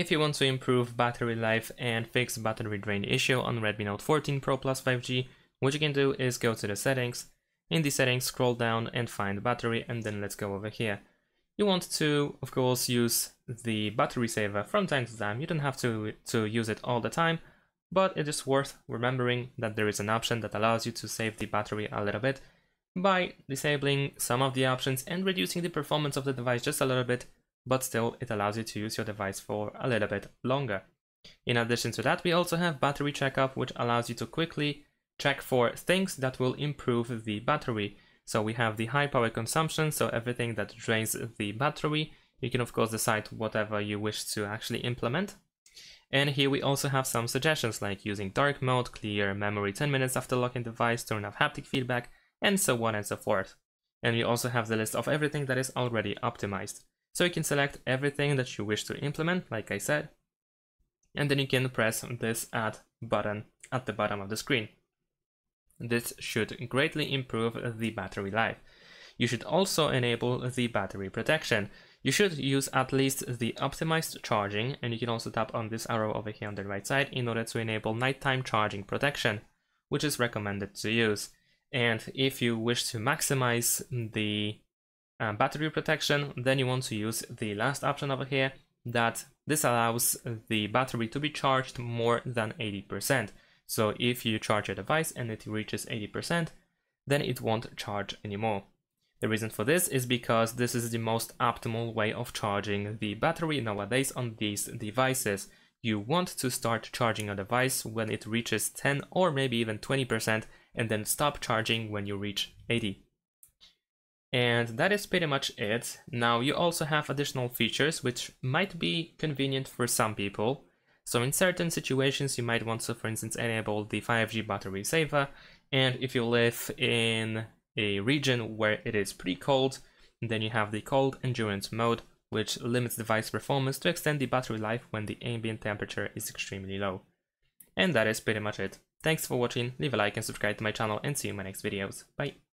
If you want to improve battery life and fix battery drain issue on Redmi Note 14 Pro Plus 5G, what you can do is go to the settings, in the settings scroll down and find battery and then let's go over here. You want to, of course, use the battery saver from time to time. You don't have to, to use it all the time, but it is worth remembering that there is an option that allows you to save the battery a little bit by disabling some of the options and reducing the performance of the device just a little bit but still it allows you to use your device for a little bit longer. In addition to that, we also have battery checkup, which allows you to quickly check for things that will improve the battery. So we have the high power consumption, so everything that drains the battery. You can of course decide whatever you wish to actually implement. And here we also have some suggestions like using dark mode, clear memory 10 minutes after locking device, turn off haptic feedback, and so on and so forth. And we also have the list of everything that is already optimized. So you can select everything that you wish to implement, like I said, and then you can press this add button at the bottom of the screen. This should greatly improve the battery life. You should also enable the battery protection. You should use at least the optimized charging and you can also tap on this arrow over here on the right side in order to enable nighttime charging protection, which is recommended to use. And if you wish to maximize the uh, battery protection, then you want to use the last option over here that this allows the battery to be charged more than 80%. So if you charge your device and it reaches 80%, then it won't charge anymore. The reason for this is because this is the most optimal way of charging the battery nowadays on these devices. You want to start charging a device when it reaches 10 or maybe even 20% and then stop charging when you reach 80. And that is pretty much it. Now you also have additional features which might be convenient for some people. So in certain situations you might want to for instance enable the 5G battery saver and if you live in a region where it is pretty cold then you have the cold endurance mode which limits device performance to extend the battery life when the ambient temperature is extremely low. And that is pretty much it. Thanks for watching, leave a like and subscribe to my channel and see you in my next videos. Bye!